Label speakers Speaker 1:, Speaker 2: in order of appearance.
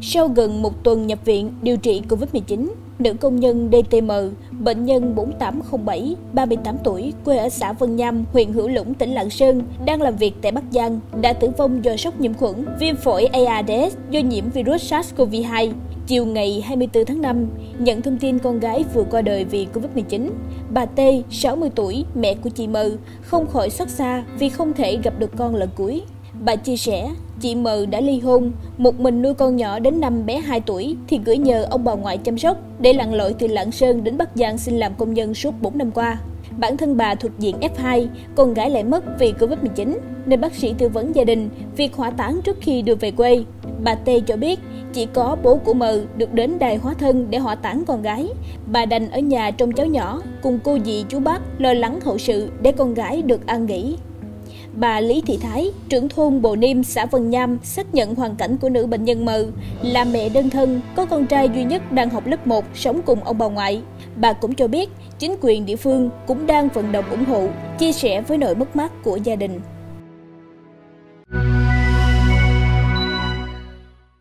Speaker 1: Sau gần một tuần nhập viện điều trị Covid-19, nữ công nhân DTM, bệnh nhân 4807, 38 tuổi, quê ở xã Vân Nham, huyện Hữu Lũng, tỉnh Lạng Sơn, đang làm việc tại Bắc Giang, đã tử vong do sốc nhiễm khuẩn, viêm phổi ARDS do nhiễm virus SARS-CoV-2. Chiều ngày 24 tháng 5, nhận thông tin con gái vừa qua đời vì Covid-19, bà T, 60 tuổi, mẹ của chị M, không khỏi xót xa vì không thể gặp được con lần cuối. Bà chia sẻ, chị M đã ly hôn, một mình nuôi con nhỏ đến năm bé 2 tuổi thì gửi nhờ ông bà ngoại chăm sóc để lặn lội từ Lạng Sơn đến Bắc Giang xin làm công nhân suốt 4 năm qua. Bản thân bà thuộc diện F2, con gái lại mất vì Covid-19, nên bác sĩ tư vấn gia đình việc hỏa táng trước khi đưa về quê. Bà T cho biết chỉ có bố của M được đến đài hóa thân để hỏa táng con gái. Bà đành ở nhà trông cháu nhỏ cùng cô dì chú bác lo lắng hậu sự để con gái được an nghỉ. Bà Lý Thị Thái, trưởng thôn Bồ Niêm, xã Vân Nham xác nhận hoàn cảnh của nữ bệnh nhân M là mẹ đơn thân, có con trai duy nhất đang học lớp 1, sống cùng ông bà ngoại. Bà cũng cho biết chính quyền địa phương cũng đang vận động ủng hộ, chia sẻ với nỗi mất mát của gia đình.